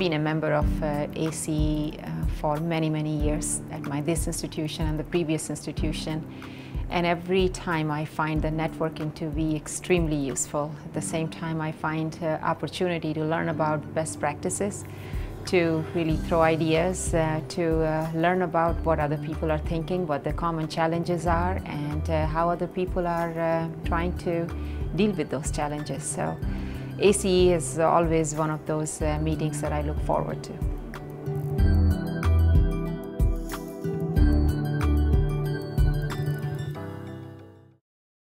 been a member of uh, ACE uh, for many, many years at my this institution and the previous institution. And every time I find the networking to be extremely useful. At the same time, I find uh, opportunity to learn about best practices, to really throw ideas, uh, to uh, learn about what other people are thinking, what the common challenges are, and uh, how other people are uh, trying to deal with those challenges. So ACE is always one of those uh, meetings that I look forward to.